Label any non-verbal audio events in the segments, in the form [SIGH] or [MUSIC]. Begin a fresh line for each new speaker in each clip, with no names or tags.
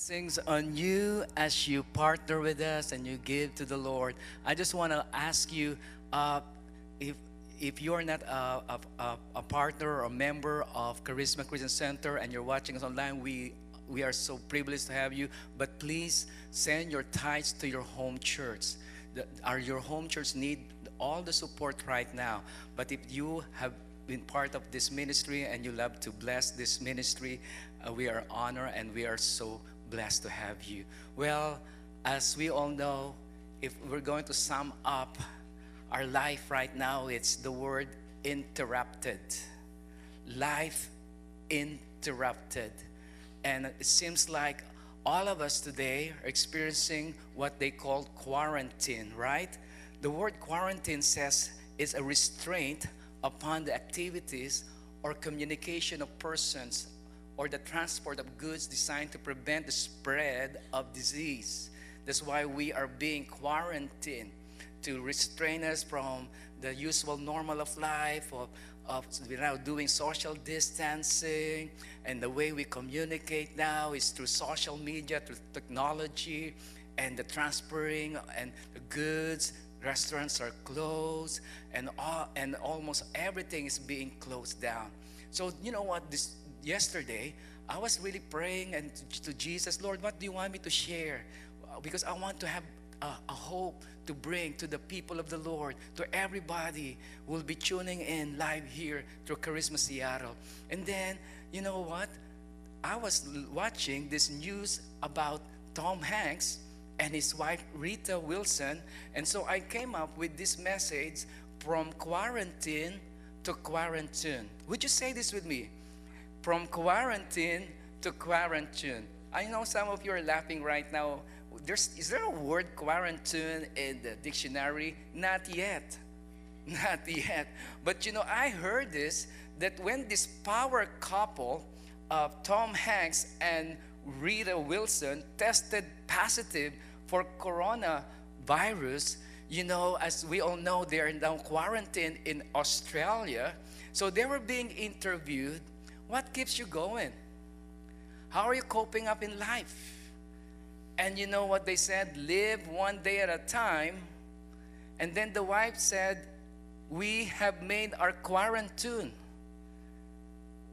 blessings on you as you partner with us and you give to the Lord. I just want to ask you uh, if if you're not a, a, a, partner or a member of Charisma Christian Center and you're watching us online, we we are so privileged to have you. But please send your tithes to your home church. Our your home church need all the support right now. But if you have been part of this ministry and you love to bless this ministry, uh, we are honored and we are so blessed to have you. Well, as we all know, if we're going to sum up our life right now, it's the word interrupted. Life interrupted. And it seems like all of us today are experiencing what they call quarantine, right? The word quarantine says is a restraint upon the activities or communication of persons or the transport of goods designed to prevent the spread of disease. That's why we are being quarantined to restrain us from the usual normal of life, of, of we're now doing social distancing, and the way we communicate now is through social media, through technology, and the transferring and the goods. Restaurants are closed, and all, and almost everything is being closed down. So you know what? This yesterday, I was really praying and to Jesus, Lord, what do you want me to share? Uh, because I want to have a, a, hope to bring to the people of the Lord, to everybody who will be tuning in live here through Charisma Seattle. And then, you know what? I was watching this news about Tom Hanks and his wife Rita Wilson. And so I came up with this message from quarantine to quarantune. Would you say this with me? From quarantine to quarantune. I know some of you are laughing right now there's, is there a word quarantune in the dictionary? Not yet. [LAUGHS] Not yet. But you know, I heard this that when this power couple of Tom Hanks and Rita Wilson tested positive for coronavirus, you know, as we all know, they are now quarantined in Australia. So they were being interviewed. What keeps you going? How are you coping up in life? And you know what they said? Live one day at a time. And then the wife said, We have made our quarantune.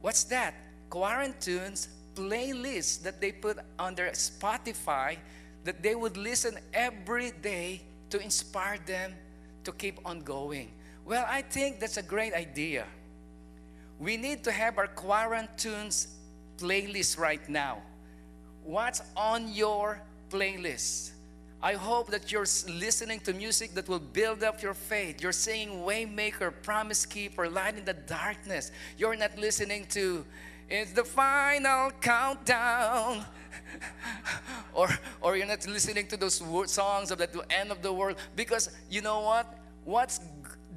What's that? Quarantunes, playlists that they put on their Spotify that they would listen every day to inspire them to keep on going. Well, I think that's a great idea. We need to have our quarantunes playlist right now. What's on your playlist. I hope that you're listening to music that will build up your faith. You're singing Waymaker, Promise Keeper, Light in the Darkness. You're not listening to It's the Final Countdown. [LAUGHS] or, or you're not listening to those songs of the end of the world. Because you know what? What's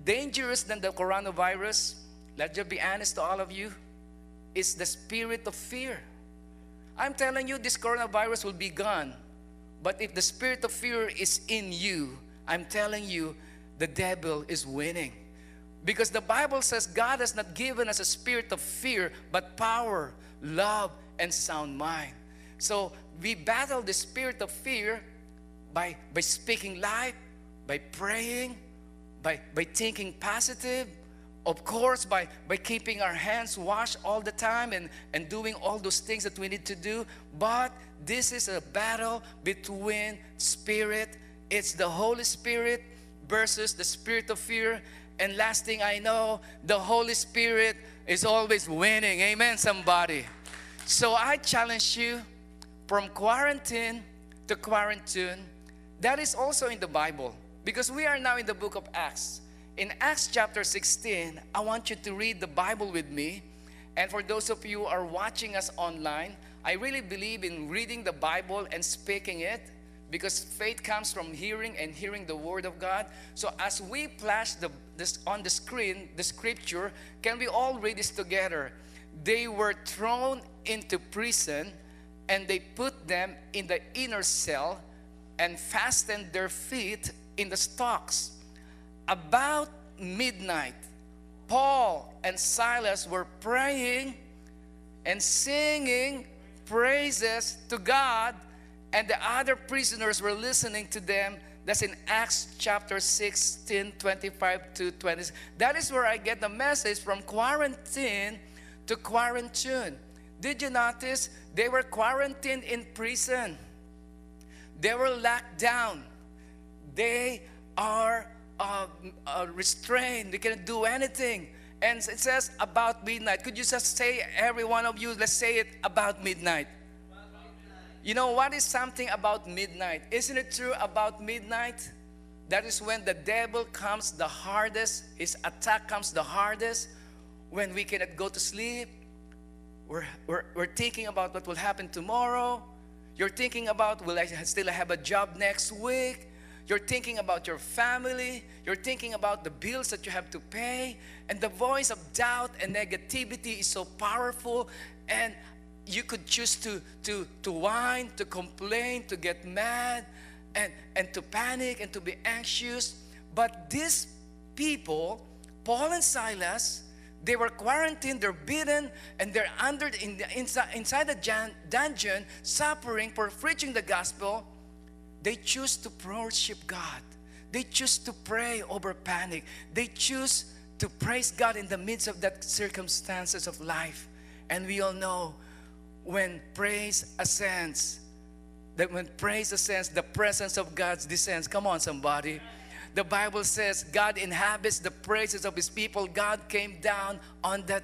dangerous than the coronavirus? Let's just be honest to all of you. It's the spirit of fear. I'm telling you, this coronavirus will be gone but if the spirit of fear is in you, I'm telling you, the devil is winning. Because the Bible says God has not given us a spirit of fear, but power, love, and sound mind. So we battle the spirit of fear by, by speaking life, by praying, by, by thinking positive, of course, by, by keeping our hands washed all the time and, and doing all those things that we need to do. But this is a battle between spirit, it's the Holy Spirit versus the spirit of fear. And last thing I know, the Holy Spirit is always winning. Amen, somebody. So I challenge you from quarantine to quarantune. That is also in the Bible because we are now in the book of Acts. In Acts chapter 16, I want you to read the Bible with me. And for those of you who are watching us online, I really believe in reading the Bible and speaking it because faith comes from hearing and hearing the word of God. So as we flash the, this on the screen, the scripture, can we all read this together? They were thrown into prison and they put them in the inner cell and fastened their feet in the stocks. About midnight, Paul and Silas were praying and singing praises to God, and the other prisoners were listening to them. That's in Acts chapter 16, 25 to 20. That is where I get the message from quarantine to quarantune. Did you notice? They were quarantined in prison. They were locked down. They are uh, uh, restrained. They cannot do anything. And it says about midnight. Could you just say, every one of you, let's say it about midnight. You know what is something about midnight? Isn't it true about midnight? That is when the devil comes the hardest, his attack comes the hardest, when we cannot go to sleep. We're, we're, we're thinking about what will happen tomorrow. You're thinking about, will I still have a job next week? You're thinking about your family. You're thinking about the bills that you have to pay. And the voice of doubt and negativity is so powerful. And you could choose to, to, to whine, to complain, to get mad, and, and to panic and to be anxious. But these people, Paul and Silas, they were quarantined, they're beaten, and they're under in the, inside, inside the dungeon, suffering for preaching the gospel. They choose to worship God. They choose to pray over panic. They choose to praise God in the midst of that circumstances of life. And we all know when praise ascends, that when praise ascends, the presence of God descends. Come on, somebody. The Bible says God inhabits the praises of His people. God came down on that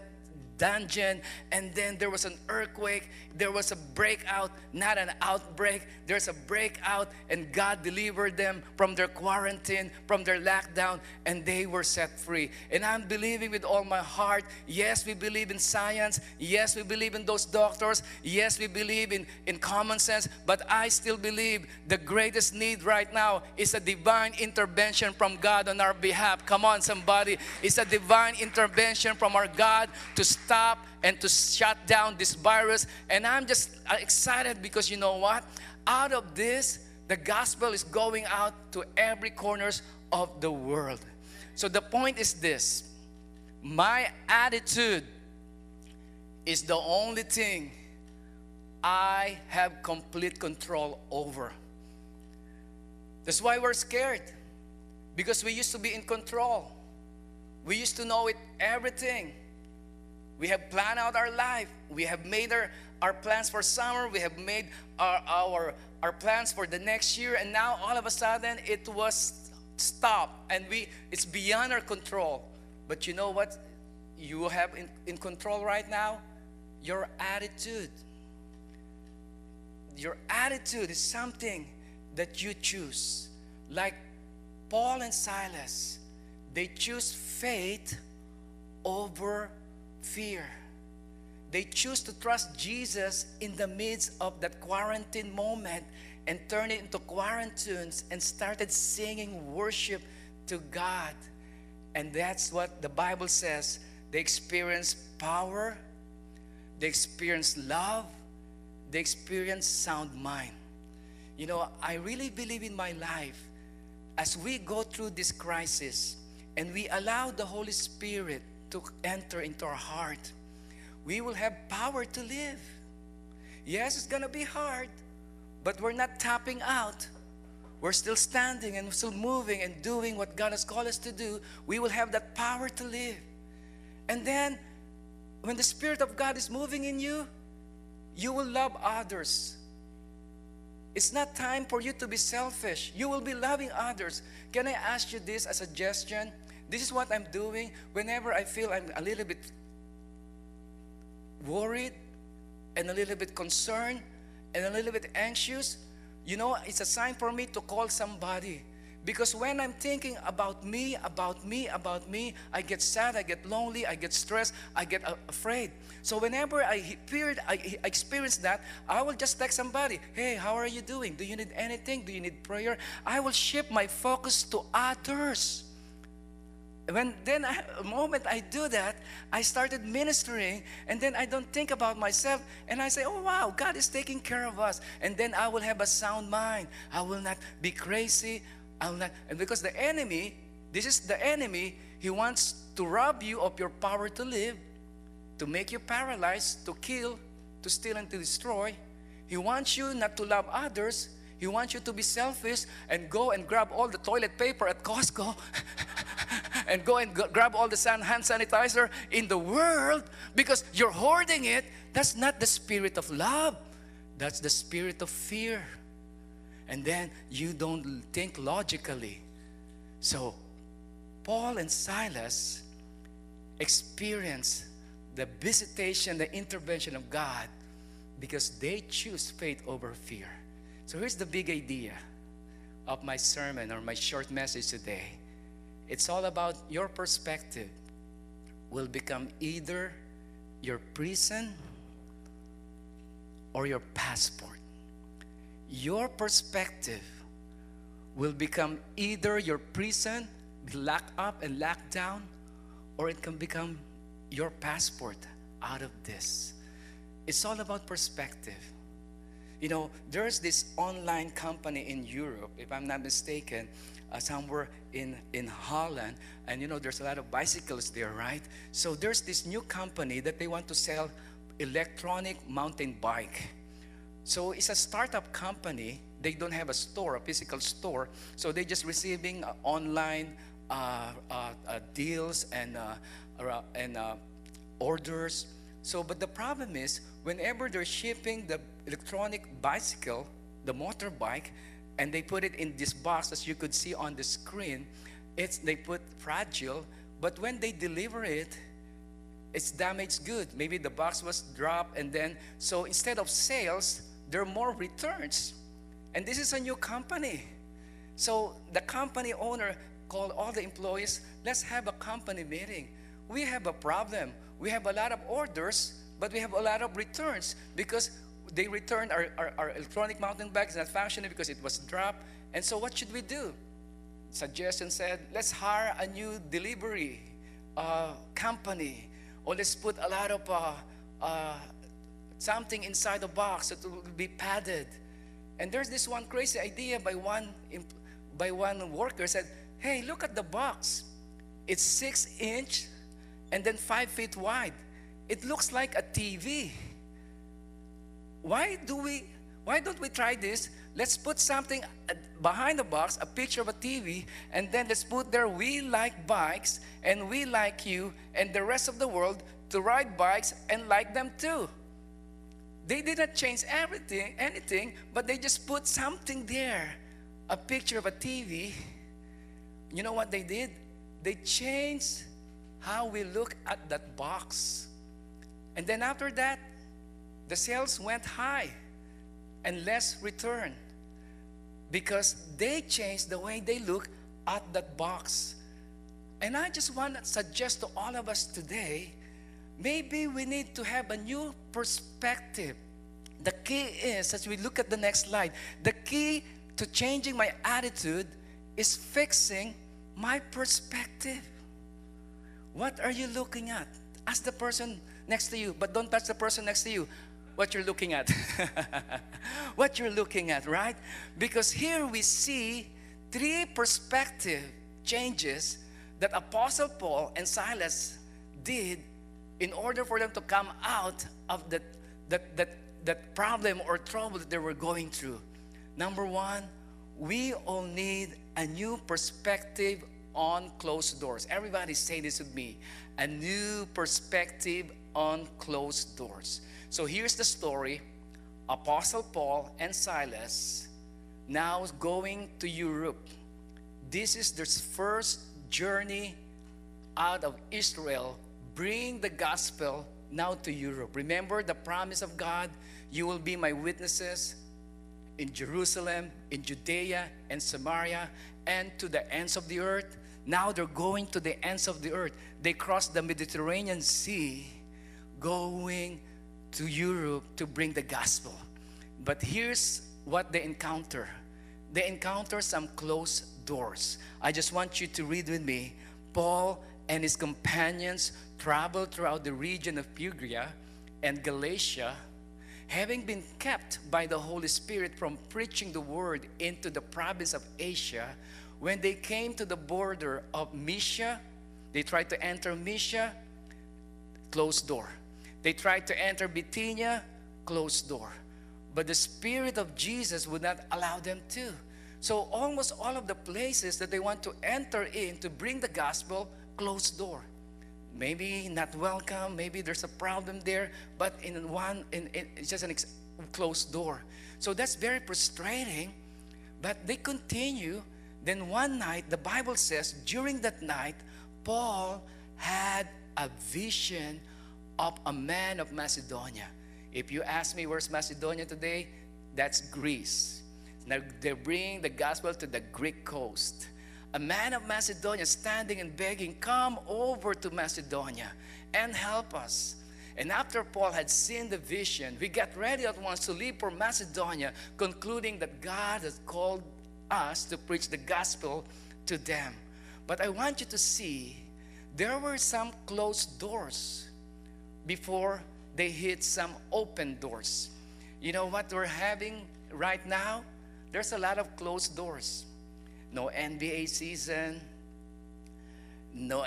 dungeon and then there was an earthquake. There was a breakout not an outbreak. There's a breakout and god delivered them from their quarantine from their lockdown and they were set free. And i'm believing with all my heart yes we believe in science. Yes we believe in those doctors. Yes we believe in in common sense. But i still believe the greatest need right now is a divine intervention from god on our behalf. Come on somebody. It's a divine intervention from our god to stop and to shut down this virus. And I'm just uh, excited because you know what? Out of this, the gospel is going out to every corners of the world. So the point is this my attitude is the only thing I have complete control over. That's why we're scared because we used to be in control. We used to know it everything. We have planned out our life. We have made our, our plans for summer. We have made our, our, our plans for the next year. And now all of a sudden it was stopped and we it's beyond our control. But you know what you have in, in control right now? Your attitude. Your attitude is something that you choose. Like Paul and Silas, they choose faith over fear. They choose to trust Jesus in the midst of that quarantine moment and turn it into quarantunes and started singing worship to God. And that's what the Bible says. They experience power, they experience love, they experience sound mind. You know, I really believe in my life as we go through this crisis and we allow the Holy Spirit to enter into our heart, we will have power to live. Yes, it's gonna be hard, but we're not tapping out. We're still standing and still moving and doing what God has called us to do. We will have that power to live. And then, when the Spirit of God is moving in you, you will love others. It's not time for you to be selfish. You will be loving others. Can I ask you this as a suggestion? This is what I'm doing whenever I feel I'm a little bit worried and a little bit concerned and a little bit anxious. You know, it's a sign for me to call somebody. Because when I'm thinking about me, about me, about me, I get sad, I get lonely, I get stressed, I get afraid. So whenever I period, I experience that, I will just text somebody, hey, how are you doing? Do you need anything? Do you need prayer? I will shift my focus to others when then a moment I do that, I started ministering, and then I don't think about myself, and I say, "Oh wow, God is taking care of us." And then I will have a sound mind. I will not be crazy. I will not, and because the enemy, this is the enemy. He wants to rob you of your power to live, to make you paralyzed, to kill, to steal and to destroy. He wants you not to love others. He wants you to be selfish and go and grab all the toilet paper at Costco [LAUGHS] [LAUGHS] and go and grab all the hand sanitizer in the world because you're hoarding it. That's not the spirit of love. That's the spirit of fear. And then you don't think logically. So, Paul and Silas experience the visitation, the intervention of God because they choose faith over fear. So here's the big idea of my sermon or my short message today. It's all about your perspective will become either your prison or your passport. Your perspective will become either your prison, locked up and locked down, or it can become your passport out of this. It's all about perspective. You know, there's this online company in Europe, if I'm not mistaken, uh, somewhere in, in Holland, and you know, there's a lot of bicycles there, right? So there's this new company that they want to sell electronic mountain bike. So it's a startup company. They don't have a store, a physical store. So they're just receiving uh, online uh, uh, uh deals and, uh, and orders. So, but the problem is, whenever they're shipping the electronic bicycle, the motorbike, and they put it in this box, as you could see on the screen, it's they put fragile. But when they deliver it, it's damaged good. Maybe the box was dropped, and then so instead of sales, there are more returns. And this is a new company. So the company owner called all the employees, let's have a company meeting. We have a problem. We have a lot of orders, but we have a lot of returns because they returned our, our, our electronic mountain bikes not functioning because it was dropped. And so what should we do? Suggestion said, let's hire a new delivery uh, company or let's put a lot of uh, uh, something inside the box that will be padded. And there's this one crazy idea by one by one worker said, "Hey, look at the box. It's six inch and then five feet wide. It looks like a TV. Why do we? Why don't we try this? Let's put something behind the box, a picture of a TV, and then let's put there we like bikes and we like you and the rest of the world to ride bikes and like them too. They didn't change everything, anything, but they just put something there, a picture of a TV. You know what they did? They changed how we look at that box. And then after that, the sales went high and less return because they changed the way they look at that box. And I just want to suggest to all of us today maybe we need to have a new perspective. The key is, as we look at the next slide, the key to changing my attitude is fixing my perspective. What are you looking at? Ask the person next to you, but don't touch the person next to you. What you're looking at. [LAUGHS] what you're looking at, right? Because here we see three perspective changes that Apostle Paul and Silas did in order for them to come out of that, that, that, that problem or trouble that they were going through. Number one, we all need a new perspective on closed doors. Everybody say this with me a new perspective on closed doors. So here's the story Apostle Paul and Silas now going to Europe. This is their first journey out of Israel bringing the gospel now to Europe. Remember the promise of God you will be my witnesses in Jerusalem, in Judea, and Samaria, and to the ends of the earth. Now they're going to the ends of the earth. They crossed the Mediterranean Sea, going to Europe to bring the gospel. But here's what they encounter they encounter some closed doors. I just want you to read with me. Paul and his companions traveled throughout the region of Phrygia and Galatia, having been kept by the Holy Spirit from preaching the word into the province of Asia. When they came to the border of Mysia, they tried to enter Mysia, closed door. They tried to enter Bithynia, closed door. But the Spirit of Jesus would not allow them to. So almost all of the places that they want to enter in to bring the gospel, closed door. Maybe not welcome, maybe there's a problem there, but in one, in, in it's just an ex- closed door. So that's very frustrating. But they continue. Then one night, the Bible says, during that night, Paul had a vision of a man of Macedonia. If you ask me where's Macedonia today, that's Greece. Now they're bringing the gospel to the Greek coast. A man of Macedonia standing and begging, Come over to Macedonia and help us. And after Paul had seen the vision, we got ready at once to leave for Macedonia, concluding that God has called us to preach the gospel to them. But I want you to see there were some closed doors before they hit some open doors. You know what we're having right now? There's a lot of closed doors. No NBA season, no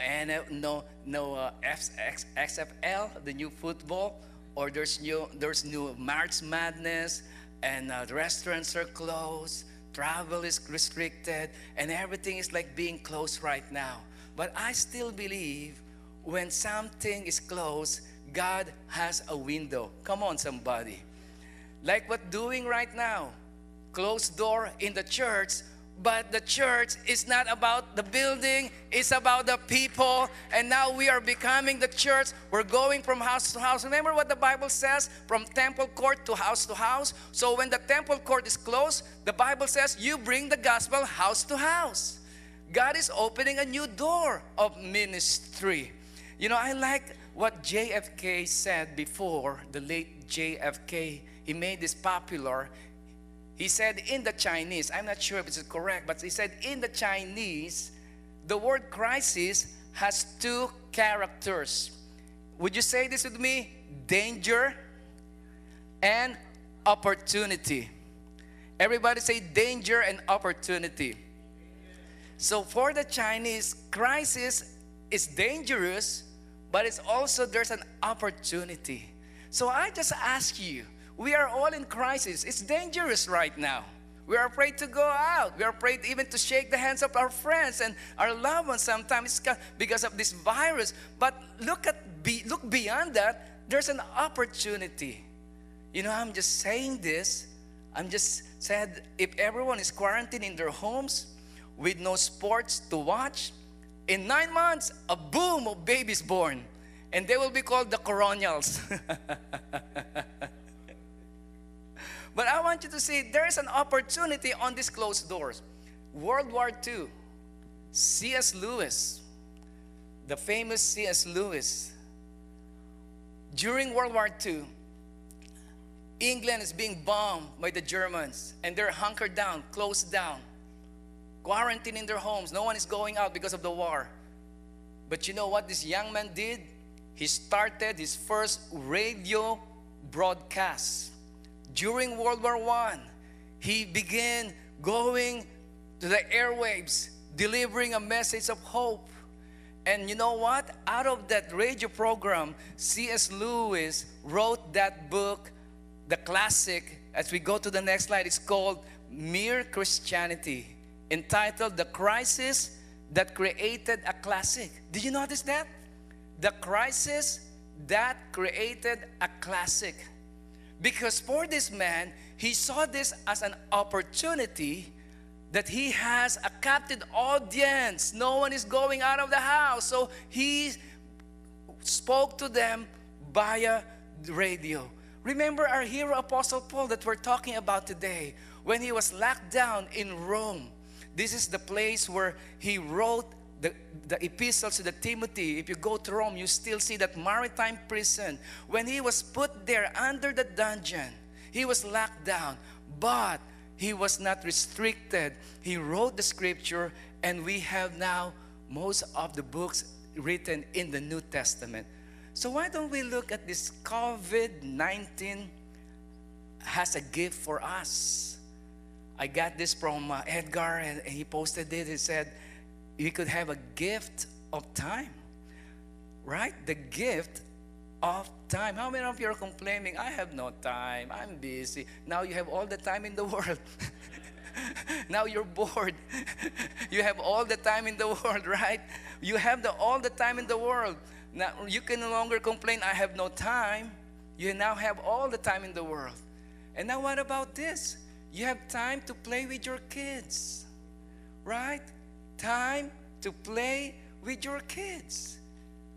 no no uh, XFL, the new football, or there's new there's new March Madness, and uh, restaurants are closed, travel is restricted, and everything is like being closed right now. But I still believe when something is closed, God has a window. Come on, somebody. Like what doing right now. Closed door in the church, but the church is not about the building, it's about the people. And now we are becoming the church. We're going from house to house. Remember what the Bible says? From temple court to house to house. So when the temple court is closed, the Bible says you bring the gospel house to house. God is opening a new door of ministry. You know, I like what JFK said before, the late JFK. He made this popular. He said in the Chinese, I'm not sure if it's correct, but he said in the Chinese, the word crisis has two characters. Would you say this with me? Danger and opportunity. Everybody say danger and opportunity. So for the Chinese, crisis is dangerous, but it's also there's an opportunity. So I just ask you, we are all in crisis. It's dangerous right now. We are afraid to go out. We are afraid even to shake the hands of our friends and our loved ones sometimes because of this virus. But look at be, look beyond that. There's an opportunity. You know, I'm just saying this. I'm just said if everyone is quarantined in their homes with no sports to watch, in nine months, a boom of babies born. And they will be called the coronials. [LAUGHS] But I want you to see there's an opportunity on these closed doors. World War II, C.S. Lewis, the famous C.S. Lewis, during World War II, England is being bombed by the Germans and they're hunkered down, closed down, quarantined in their homes. No one is going out because of the war. But you know what this young man did? He started his first radio broadcast during World War I, he began going to the airwaves, delivering a message of hope. And you know what? Out of that radio program, C.S. Lewis wrote that book, the classic. As we go to the next slide, it's called Mere Christianity, entitled The Crisis That Created a Classic. Did you notice that? The crisis that created a classic. Because for this man, he saw this as an opportunity that he has a captive audience. No one is going out of the house. So he spoke to them via radio. Remember our hero Apostle Paul that we're talking about today when he was locked down in Rome. This is the place where he wrote the, the epistles to the Timothy, if you go to Rome, you still see that Mamertine prison. When he was put there under the dungeon, he was locked down, but he was not restricted. He wrote the scripture, and we have now most of the books written in the New Testament. So why don't we look at this COVID 19 has a gift for us? I got this from uh, Edgar, and he posted it. He said, you could have a gift of time, right? The gift of time. How many of you are complaining? I have no time. I'm busy. Now you have all the time in the [LAUGHS] world. now you're bored. [LAUGHS] you have all the time in the world, [LAUGHS] right? You have the, all the time in the world. Now you can no longer complain, I have no time. You now have all the time in the world. And now what about this? You have time to play with your kids, right? Time to play with your kids.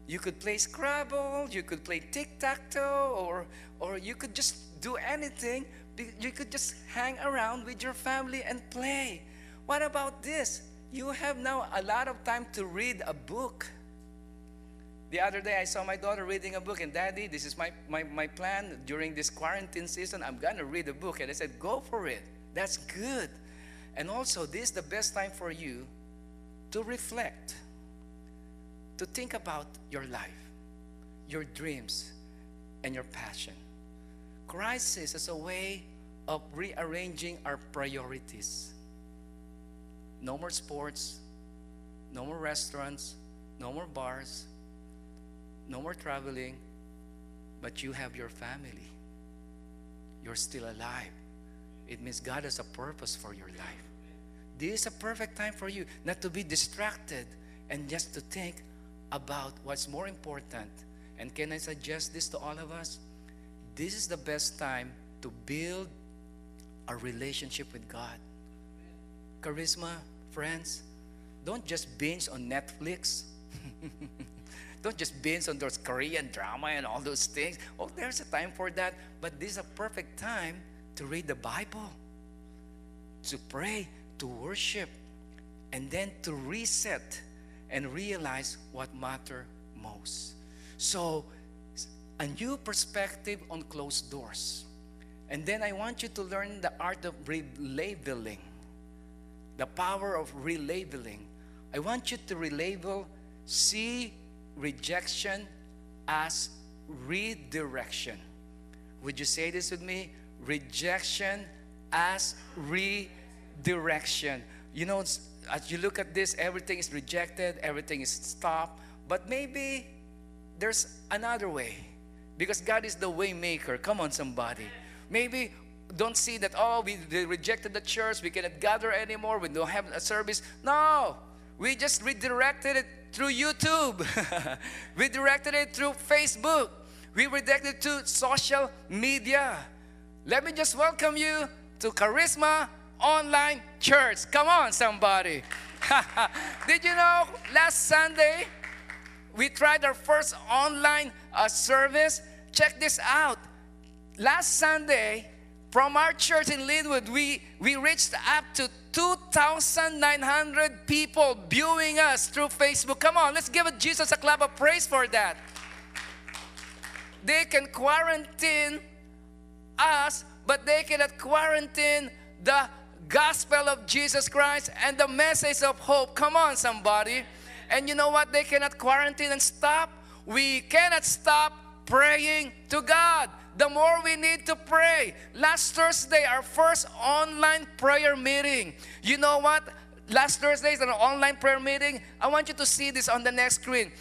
You could play Scrabble, you could play tic-tac-toe, or, or you could just do anything. You could just hang around with your family and play. What about this? You have now a lot of time to read a book. The other day, I saw my daughter reading a book, and Daddy, this is my, my, my plan during this quarantine season. I'm going to read a book. And I said, Go for it. That's good. And also, this is the best time for you to reflect to think about your life, your dreams, and your passion. Crisis is a way of rearranging our priorities. No more sports, no more restaurants, no more bars, no more traveling, but you have your family. You're still alive. It means God has a purpose for your life. This is a perfect time for you not to be distracted and just to think, about what's more important. And can I suggest this to all of us? This is the best time to build a relationship with God. Charisma, friends, don't just binge on Netflix. [LAUGHS] don't just binge on those Korean drama and all those things. Oh, there's a time for that. But this is a perfect time to read the Bible, to pray, to worship, and then to reset and realize what matter most. So, a new perspective on closed doors. And then I want you to learn the art of relabeling, the power of relabeling. I want you to relabel, see rejection as redirection. Would you say this with me? Rejection as redirection. You know, as you look at this, everything is rejected, everything is stopped. But maybe there's another way because God is the way maker. Come on, somebody. Maybe don't see that, oh, we rejected the church, we cannot gather anymore, we don't have a service. No, we just redirected it through YouTube, [LAUGHS] we directed it through Facebook, we redirected it to social media. Let me just welcome you to Charisma online church. Come on, somebody. [LAUGHS] Did you know last Sunday we tried our first online uh, service? Check this out. Last Sunday, from our church in Lynnwood, we, we reached up to 2,900 people viewing us through Facebook. Come on, let's give Jesus a clap of praise for that. They can quarantine us, but they cannot quarantine the gospel of Jesus Christ and the message of hope. Come on, somebody. And you know what? They cannot quarantine and stop. We cannot stop praying to God. The more we need to pray. Last Thursday, our first online prayer meeting. You know what? Last Thursday is an online prayer meeting. I want you to see this on the next screen.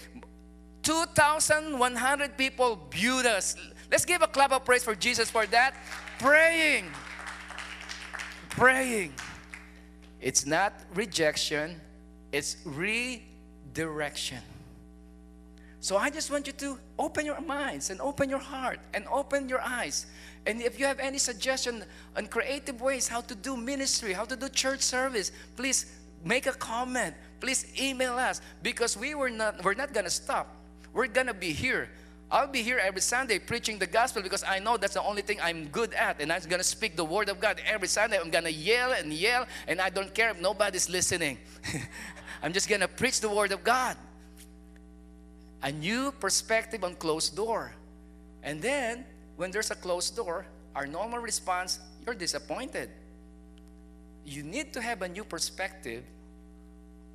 2,100 people viewed us. Let's give a clap of praise for Jesus for that. Praying praying. It's not rejection, it's redirection. So I just want you to open your minds and open your heart and open your eyes. And if you have any suggestion on creative ways how to do ministry, how to do church service, please make a comment. Please email us because we were not we're not gonna stop. We're gonna be here I'll be here every Sunday preaching the gospel because I know that's the only thing I'm good at. And I'm going to speak the word of God every Sunday. I'm going to yell and yell, and I don't care if nobody's listening. [LAUGHS] I'm just going to preach the word of God. A new perspective on closed door. And then, when there's a closed door, our normal response, you're disappointed. You need to have a new perspective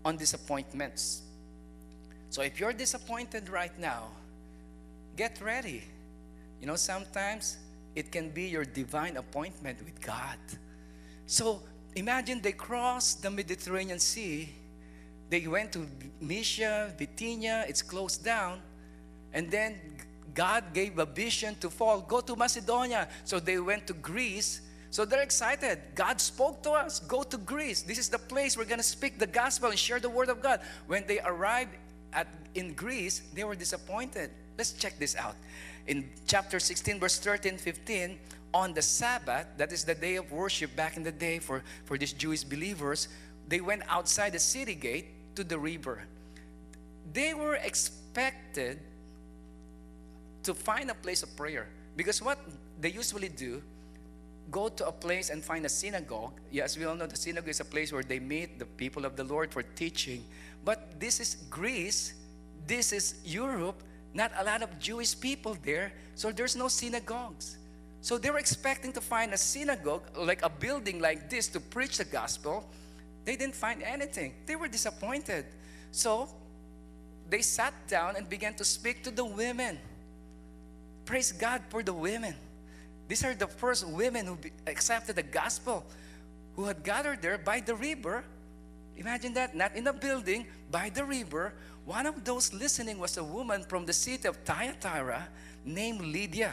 on disappointments. So if you're disappointed right now, get ready. You know, sometimes it can be your divine appointment with God. So imagine they crossed the Mediterranean Sea. They went to Mysia, Bithynia, it's closed down. And then God gave a vision to Paul, go to Macedonia. So they went to Greece. So they're excited. God spoke to us, go to Greece. This is the place we're going to speak the gospel and share the word of God. When they arrived at, in Greece, they were disappointed. Let's check this out. In chapter 16, verse 13, 15, on the Sabbath, that is the day of worship back in the day for, for these Jewish believers, they went outside the city gate to the river. They were expected to find a place of prayer because what they usually do go to a place and find a synagogue. Yes we all know the synagogue is a place where they meet the people of the lord for teaching. But this is greece this is europe not a lot of jewish people there so there's no synagogues. So they were expecting to find a synagogue like a building like this to preach the gospel they didn't find anything they were disappointed so they sat down and began to speak to the women praise god for the women these are the first women who accepted the gospel, who had gathered there by the river. Imagine that, not in a building, by the river. One of those listening was a woman from the city of Thyatira named Lydia.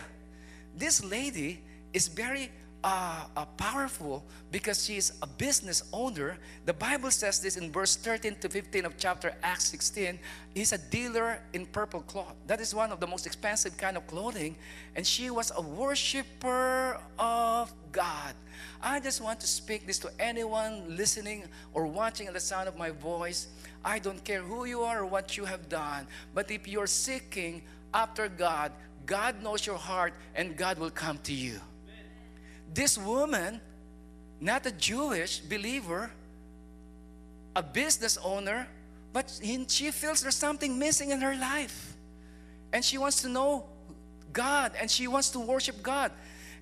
This lady is very uh, uh, powerful because she is a business owner. The Bible says this in verse 13 to 15 of chapter Acts 16. He's a dealer in purple cloth. That is one of the most expensive kind of clothing. And she was a worshiper of God. I just want to speak this to anyone listening or watching at the sound of my voice. I don't care who you are or what you have done, but if you're seeking after God, God knows your heart and God will come to you this woman, not a Jewish believer, a business owner, but she feels there's something missing in her life. And she wants to know God and she wants to worship God.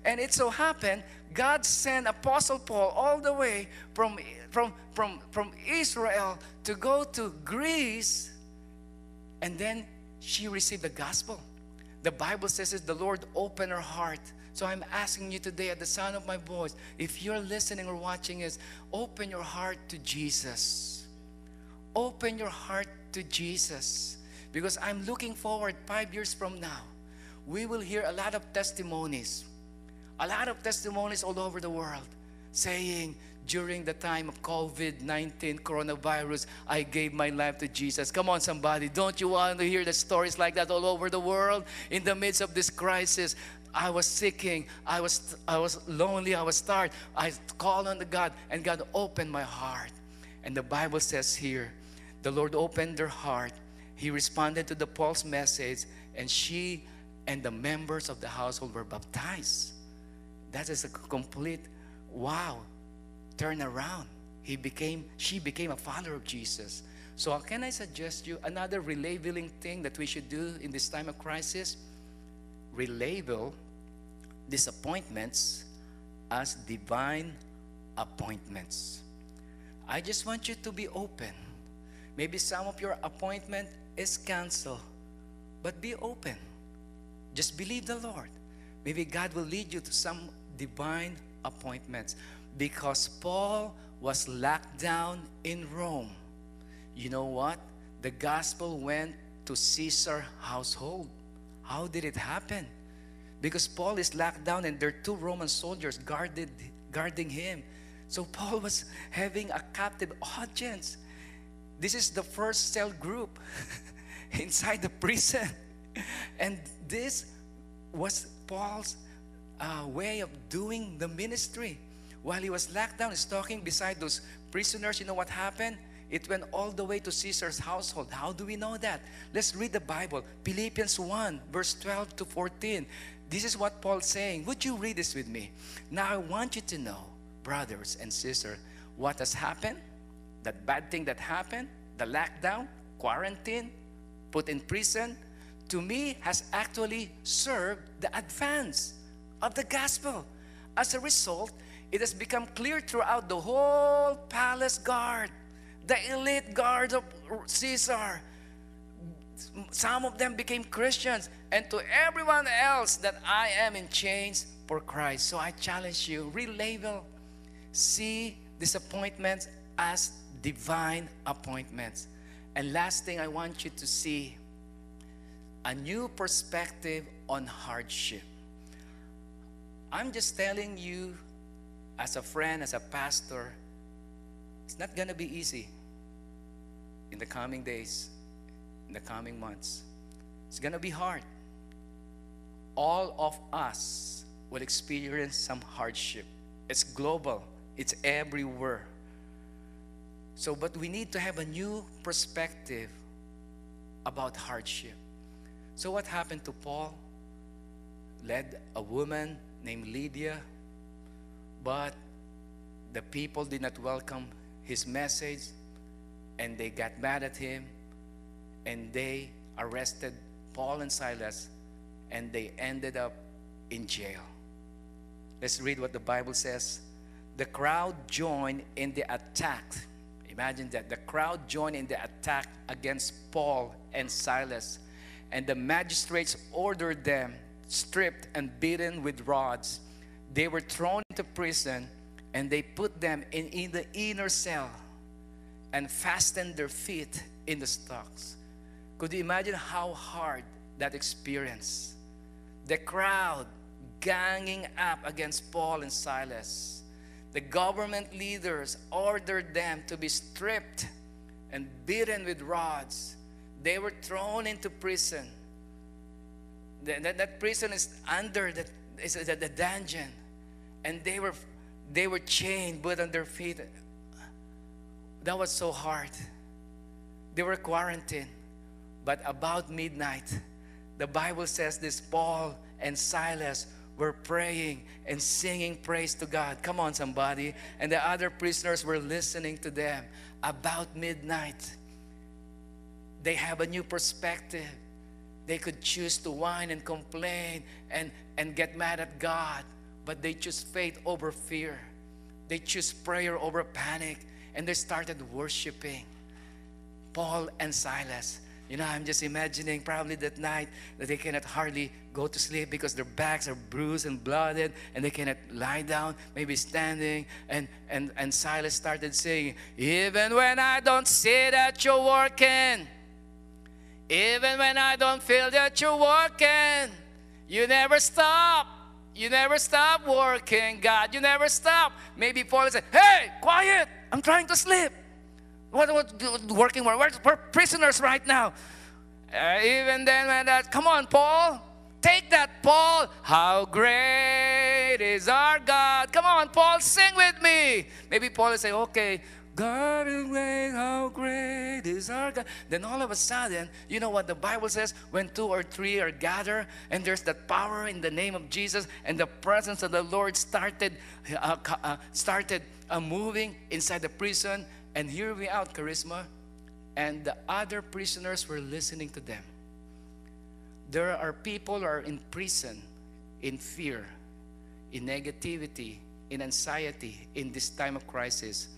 And it so happened, God sent Apostle Paul all the way from, from, from, from Israel to go to Greece. And then she received the gospel. The Bible says the Lord opened her heart so I'm asking you today at the sound of my voice, if you're listening or watching is open your heart to Jesus. Open your heart to Jesus. Because I'm looking forward five years from now, we will hear a lot of testimonies. A lot of testimonies all over the world saying, during the time of COVID 19 coronavirus, I gave my life to Jesus. Come on, somebody. Don't you want to hear the stories like that all over the world in the midst of this crisis? I was seeking, I was, I was lonely, I was tired. I called on the God, and God opened my heart. And the Bible says here, the Lord opened their heart. He responded to the Paul's message, and she and the members of the household were baptized. That is a complete wow turn around. He became, she became a follower of Jesus. So can I suggest you another relabeling thing that we should do in this time of crisis? Relabel disappointments as divine appointments. I just want you to be open. Maybe some of your appointment is canceled, but be open. Just believe the Lord. Maybe God will lead you to some divine appointments because Paul was locked down in Rome. You know what? The gospel went to Caesar household. How did it happen? Because Paul is locked down and there are two Roman soldiers guarded, guarding him. So Paul was having a captive audience. This is the first cell group [LAUGHS] inside the prison. And this was Paul's uh, way of doing the ministry. While he was locked down, he's talking beside those prisoners. You know what happened? It went all the way to Caesar's household. How do we know that? Let's read the Bible. Philippians 1, verse 12 to 14. This is what Paul's saying. Would you read this with me? Now, I want you to know, brothers and sisters, what has happened, that bad thing that happened, the lockdown, quarantine, put in prison, to me has actually served the advance of the gospel. As a result, it has become clear throughout the whole palace guard, the elite guard of Caesar, some of them became Christians, and to everyone else that I am in chains for Christ. So I challenge you, relabel, see disappointments as divine appointments. And last thing I want you to see a new perspective on hardship. I'm just telling you, as a friend, as a pastor, it's not going to be easy in the coming days, in the coming months. It's going to be hard. All of us will experience some hardship. It's global, it's everywhere. So, but we need to have a new perspective about hardship. So, what happened to Paul? Led a woman named Lydia, but the people did not welcome his message and they got mad at him and they arrested Paul and Silas and they ended up in jail. Let's read what the Bible says. The crowd joined in the attack. Imagine that. The crowd joined in the attack against Paul and Silas. And the magistrates ordered them stripped and beaten with rods. They were thrown into prison and they put them in, in the inner cell and fastened their feet in the stocks. Could you imagine how hard that experience? The crowd ganging up against Paul and Silas. The government leaders ordered them to be stripped and beaten with rods. They were thrown into prison. That, that prison is under the, is the, the dungeon. And they were they were chained put on their feet. That was so hard. They were quarantined. But about midnight the bible says this paul and silas were praying and singing praise to god come on somebody and the other prisoners were listening to them about midnight they have a new perspective they could choose to whine and complain and, and get mad at God, but they choose faith over fear. They choose prayer over panic, and they started worshiping. Paul and Silas. You know, I'm just imagining probably that night that they cannot hardly go to sleep because their backs are bruised and blooded and they cannot lie down, maybe standing. And, and, and Silas started saying, Even when I don't see that you're working, even when I don't feel that you're working, you never stop. You never stop working, God. You never stop. Maybe Paul said, Hey, quiet. I'm trying to sleep. What, what working? We're, we're prisoners right now. Uh, even then, when that, come on, Paul. Take that, Paul. How great is our God. Come on, Paul, sing with me. Maybe Paul will say, Okay, God is great, how great is our God. Then all of a sudden, you know what the Bible says? When two or three are gathered, and there's that power in the name of Jesus, and the presence of the Lord started, uh, uh, started uh, moving inside the prison. And here we out, Charisma. And the other prisoners were listening to them. There are people who are in prison in fear, in negativity, in anxiety in this time of crisis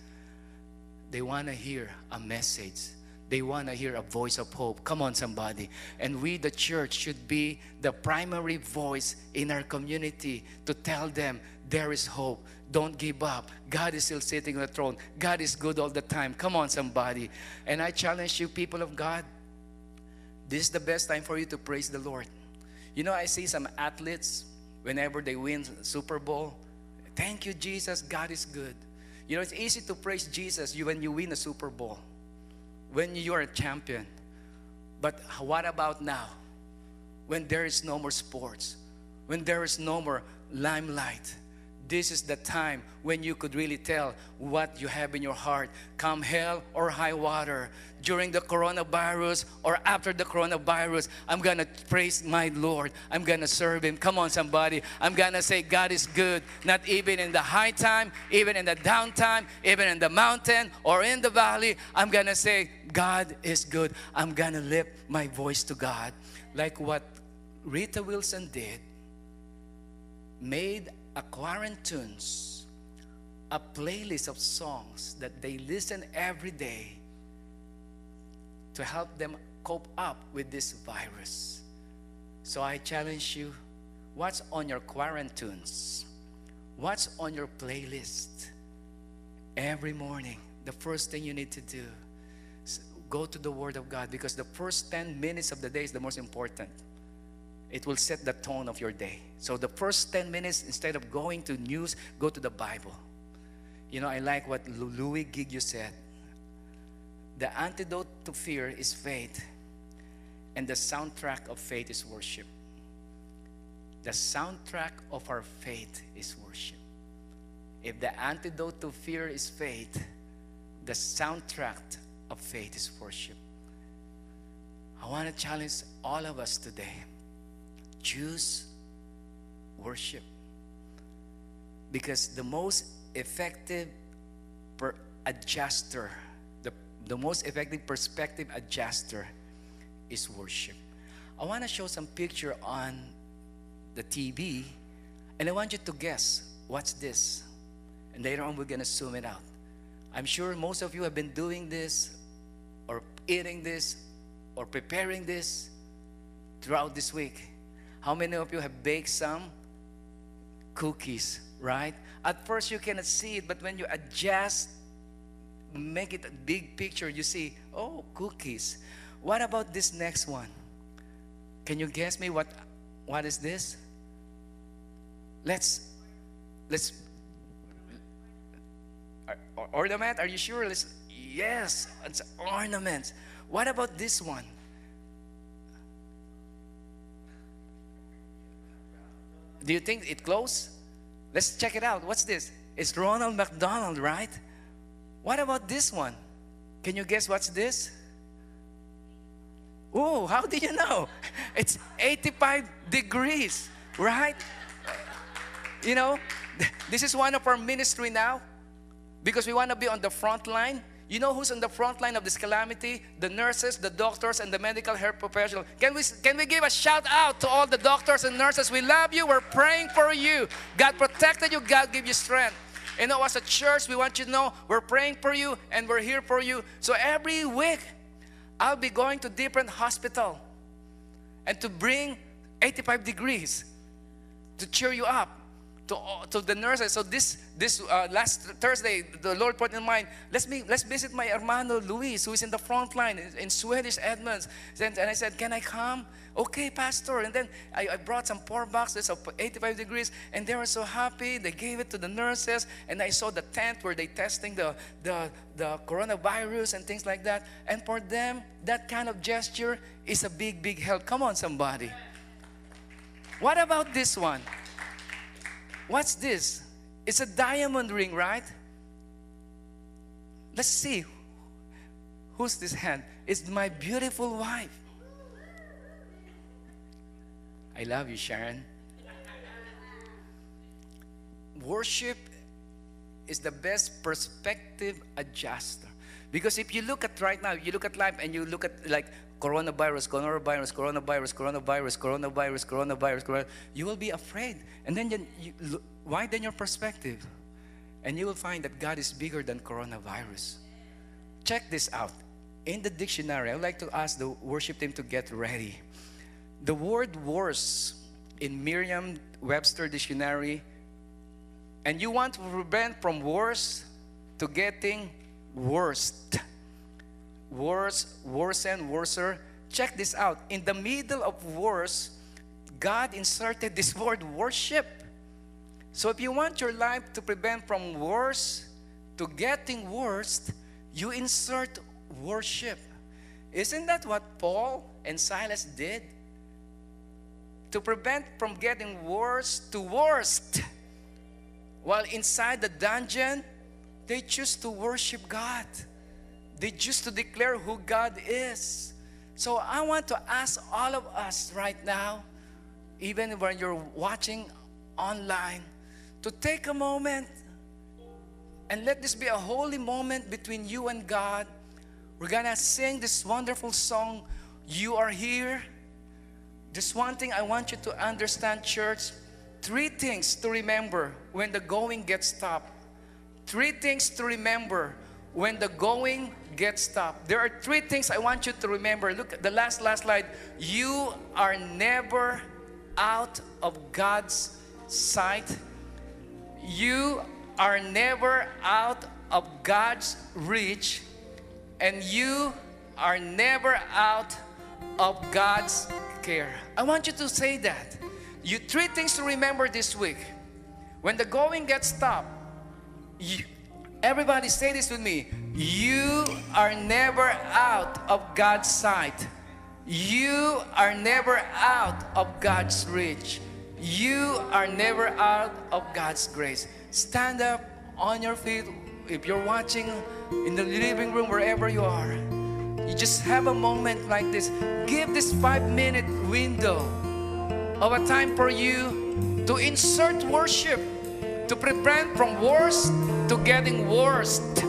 they want to hear a message. They want to hear a voice of hope. Come on, somebody. And we, the church, should be the primary voice in our community to tell them there is hope. Don't give up. God is still sitting on the throne. God is good all the time. Come on, somebody. And I challenge you, people of God, this is the best time for you to praise the Lord. You know, I see some athletes, whenever they win Super Bowl, thank you, Jesus, God is good. You know, it's easy to praise Jesus when you win a Super Bowl, when you are a champion. But what about now? When there is no more sports, when there is no more limelight, this is the time when you could really tell what you have in your heart. Come hell or high water, during the coronavirus or after the coronavirus, I'm gonna praise my Lord. I'm gonna serve Him. Come on, somebody. I'm gonna say, God is good, not even in the high time, even in the down time, even in the mountain or in the valley. I'm gonna say, God is good. I'm gonna lift my voice to God. Like what Rita Wilson did, made a quarantunes, a playlist of songs that they listen every day to help them cope up with this virus. So I challenge you what's on your quarantunes? What's on your playlist? Every morning, the first thing you need to do is go to the Word of God because the first 10 minutes of the day is the most important. It will set the tone of your day. So the first 10 minutes, instead of going to news, go to the Bible. You know, I like what Louis Giglio said. The antidote to fear is faith, and the soundtrack of faith is worship. The soundtrack of our faith is worship. If the antidote to fear is faith, the soundtrack of faith is worship. I want to challenge all of us today. Choose worship. Because the most effective adjuster, the, the most effective perspective adjuster is worship. I want to show some picture on the TV and I want you to guess what's this. And later on we're going to zoom it out. I'm sure most of you have been doing this or eating this or preparing this throughout this week. How many of you have baked some cookies, right? At first you cannot see it, but when you adjust, make it a big picture, you see, oh, cookies. What about this next one? Can you guess me what what is this? Let's let's ornament. Are you sure? Let's yes, it's ornament. What about this one? Do you think it close? Let's check it out. What's this? It's Ronald McDonald, right? What about this one? Can you guess what's this? Oh, how do you know? [LAUGHS] It's 85 degrees, right? You know, [LAUGHS] this is one of our ministry now because we want to be on the front line. You know who's on the front line of this calamity? The nurses, the doctors, and the medical health professionals. Can we, can we give a shout out to all the doctors and nurses? We love you. We're praying for you. God protected you. God give you strength. You know, as a church, we want you to know we're praying for you and we're here for you. So every week, I'll be going to different hospital and to bring 85 degrees to cheer you up to, to the nurses. So this this uh, last Thursday, the Lord put in mind, let's me let's visit my hermano Luis, who is in the front line in, in Swedish Edmonds. And, and I said, can I come? Okay, pastor. And then I, I brought some poor boxes of 85 degrees, and they were so happy. They gave it to the nurses, and I saw the tent where they testing the the the coronavirus and things like that. And for them, that kind of gesture is a big big help. Come on, somebody. What about this one? What's this? It's a diamond ring, right? Let's see. Who's this hand? It's my beautiful wife. I love you, Sharon. Worship is the best perspective adjuster. Because if you look at right now, you look at life and you look at like coronavirus, coronavirus, coronavirus, coronavirus, coronavirus, coronavirus, coronavirus, you will be afraid. And then you, you widen your perspective. And you will find that God is bigger than coronavirus. Check this out. In the dictionary, I would like to ask the worship team to get ready. The word worse in Merriam Webster Dictionary, and you want to prevent from worse to getting worst worse, worsen, worser. Check this out. In the middle of worse, God inserted this [LAUGHS] word worship. So if you want your life to prevent from worse to getting worst, you insert worship. Isn't that what Paul and Silas did? To prevent from getting worse to worst. While inside the dungeon, they choose to worship God. They just to declare who God is. So I want to ask all of us right now, even when you're watching online, to take a moment and let this be a holy moment between you and God. We're gonna sing this wonderful song, You Are Here. Just one thing I want you to understand, church. Three things to remember when the going gets tough. Three things to remember when the going gets tough. There are three things I want you to remember. Look at the last, last slide. You are never out of God's sight. You are never out of God's reach. And you are never out of God's care. I want you to say that. You three things to remember this week. When the going gets tough, you, everybody say this with me. You are never out of God's sight. You are never out of God's reach. You are never out of God's grace. Stand up on your feet. If you're watching in the living room, wherever you are, you just have a moment like this. Give this five minute window of a time for you to insert worship, to prevent from worst to getting worst.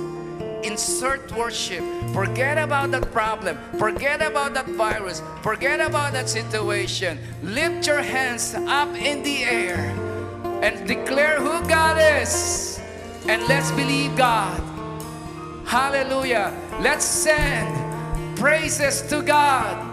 Insert worship. Forget about that problem. Forget about that virus. Forget about that situation. Lift your hands up in the air and declare who God is. And let's believe God. Hallelujah. Let's send praises to God.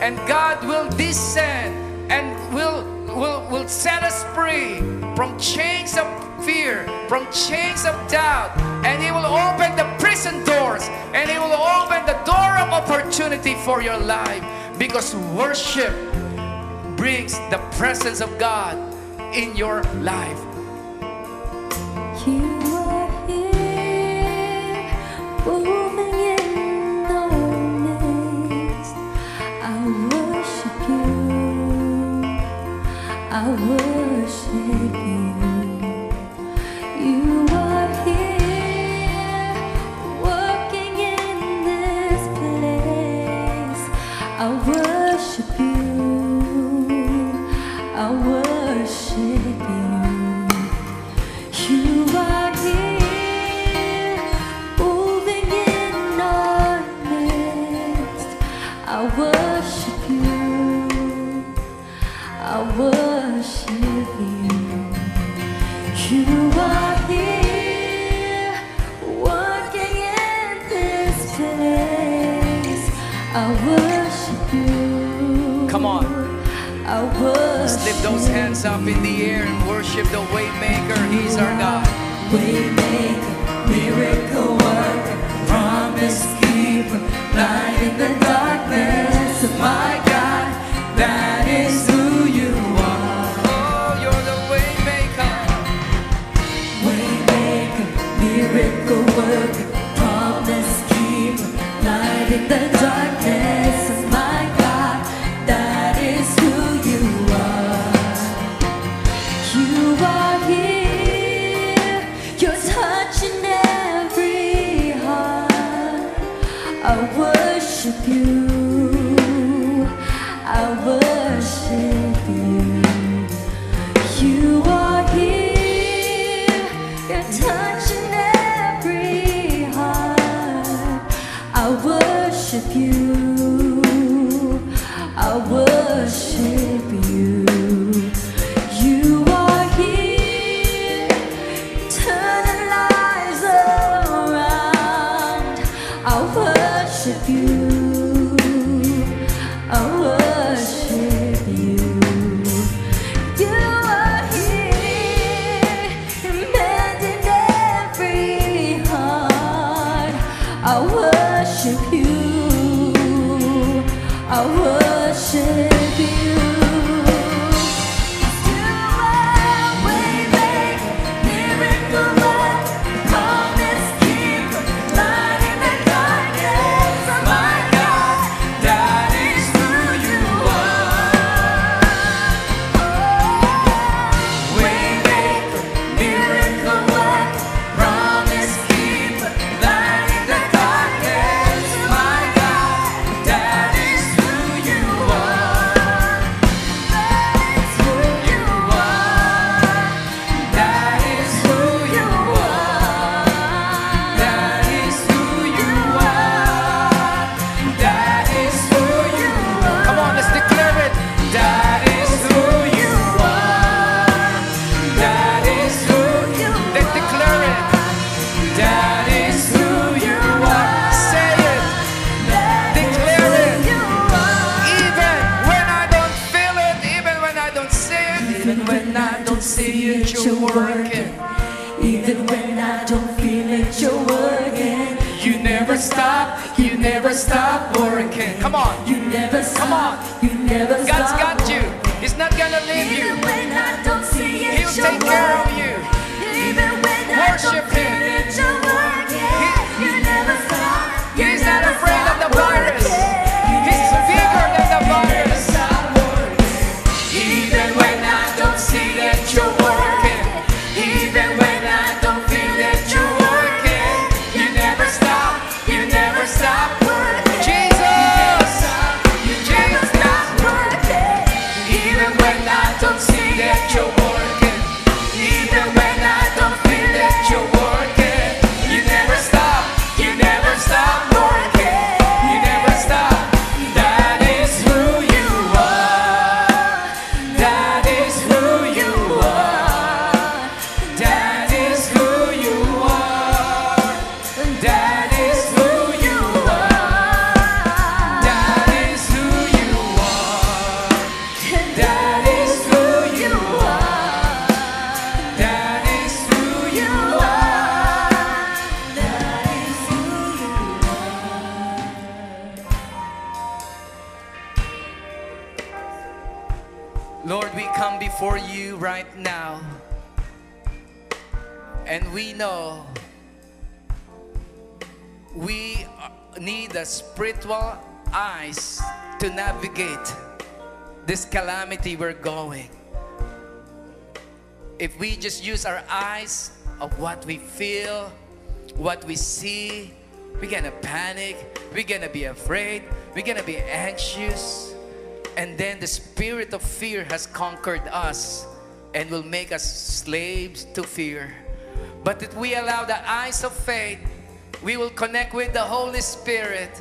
And God will descend and will, will, will set us free from chains of fear, from chains of doubt. And He will open the prison doors and He will open the door of opportunity for your life because worship brings the presence of God in your life. Hands up in the air and worship the Waymaker. He's our God.
Waymaker, miracle worker, promise keeper, light in the darkness my God. That is who you are.
Oh, you're the Waymaker.
Waymaker, miracle worker,
calamity we're going. If we just use our eyes of what we feel, what we see, we're gonna panic, we're gonna be afraid, we're gonna be anxious, and then the spirit of fear has conquered us and will make us slaves to fear. But if we allow the eyes of faith, we will connect with the Holy Spirit.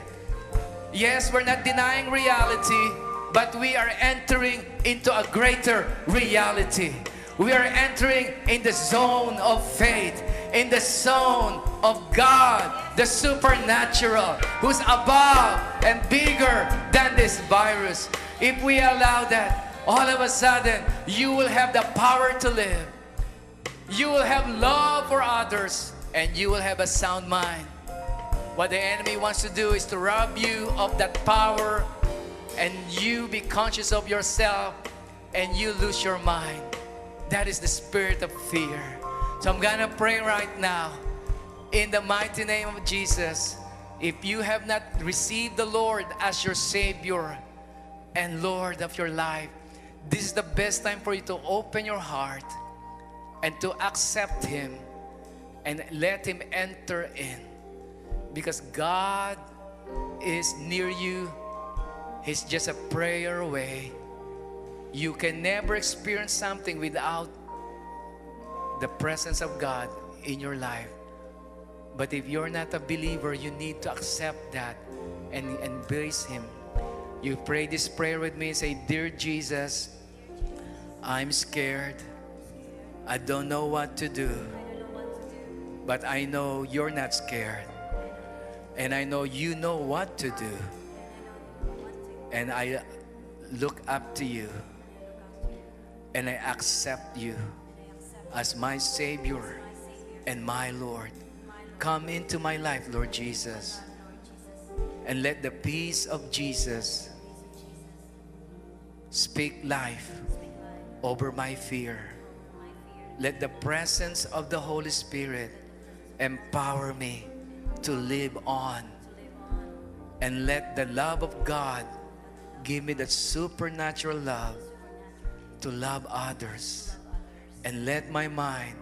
Yes, we're not denying reality, but we are entering into a greater reality. We are entering in the zone of faith, in the zone of God, the supernatural, who's above and bigger than this virus. If we allow that, all of a sudden, you will have the power to live. You will have love for others, and you will have a sound mind. What the enemy wants to do is to rob you of that power and you be conscious of yourself and you lose your mind. That is the spirit of fear. So I'm gonna pray right now in the mighty name of Jesus. If you have not received the Lord as your Savior and Lord of your life, this is the best time for you to open your heart and to accept Him and let Him enter in because God is near you. He's just a prayer away. You can never experience something without the presence of God in your life. But if you're not a believer, you need to accept that and embrace Him. You pray this prayer with me. Say, Dear Jesus, I'm scared. I don't know what to do. But I know you're not scared. And I know you know what to do. And I look up to you. And I accept you as my Savior and my Lord. Come into my life, Lord Jesus. And let the peace of Jesus speak life over my fear. Let the presence of the Holy Spirit empower me to live on. And let the love of God give me that supernatural love to love others. And let my mind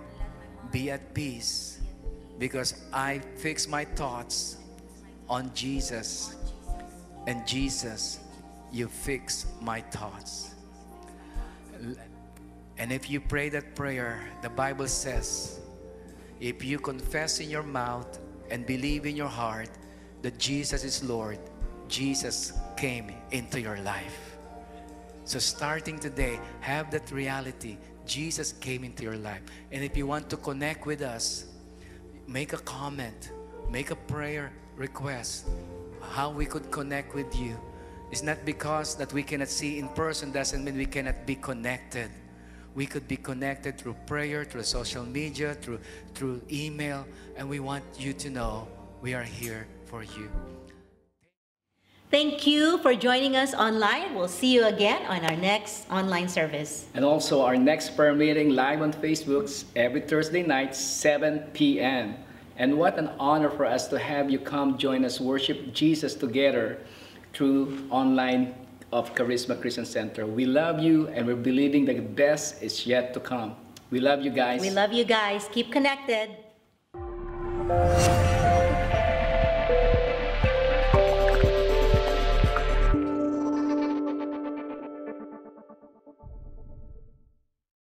be at peace because I fix my thoughts on Jesus. And Jesus, you fix my thoughts. And if you pray that prayer, the Bible says, if you confess in your mouth and believe in your heart that Jesus is Lord, Jesus came into your life. So starting today, have that reality. Jesus came into your life. And if you want to connect with us, make a comment, make a prayer request how we could connect with you. It's not because that we cannot see in person doesn't mean we cannot be connected. We could be connected through prayer, through social media, through through email, and we want you to know we are here for you.
Thank you for joining us online. We'll see you again on our next online service.
And also our next prayer meeting live on Facebook every Thursday night, 7 p.m. And what an honor for us to have you come join us worship Jesus together through online of Charisma Christian Center. We love you and we're believing that the best is yet to come. We love you guys.
We love you guys. Keep connected.